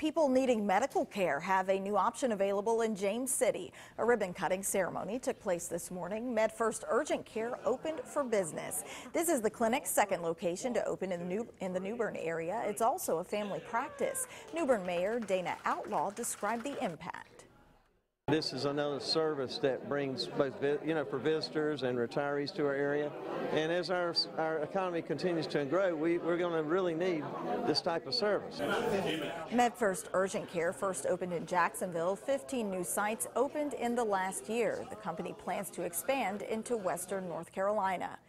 People needing medical care have a new option available in James City. A ribbon cutting ceremony took place this morning. MedFirst Urgent Care opened for business. This is the clinic's second location to open in the, New, in the New Bern area. It's also a family practice. New Bern Mayor Dana Outlaw described the impact. This is another service that brings both, you know, for visitors and retirees to our area. And as our, our economy continues to grow, we, we're going to really need this type of service. MedFirst Urgent Care first opened in Jacksonville. 15 new sites opened in the last year. The company plans to expand into western North Carolina.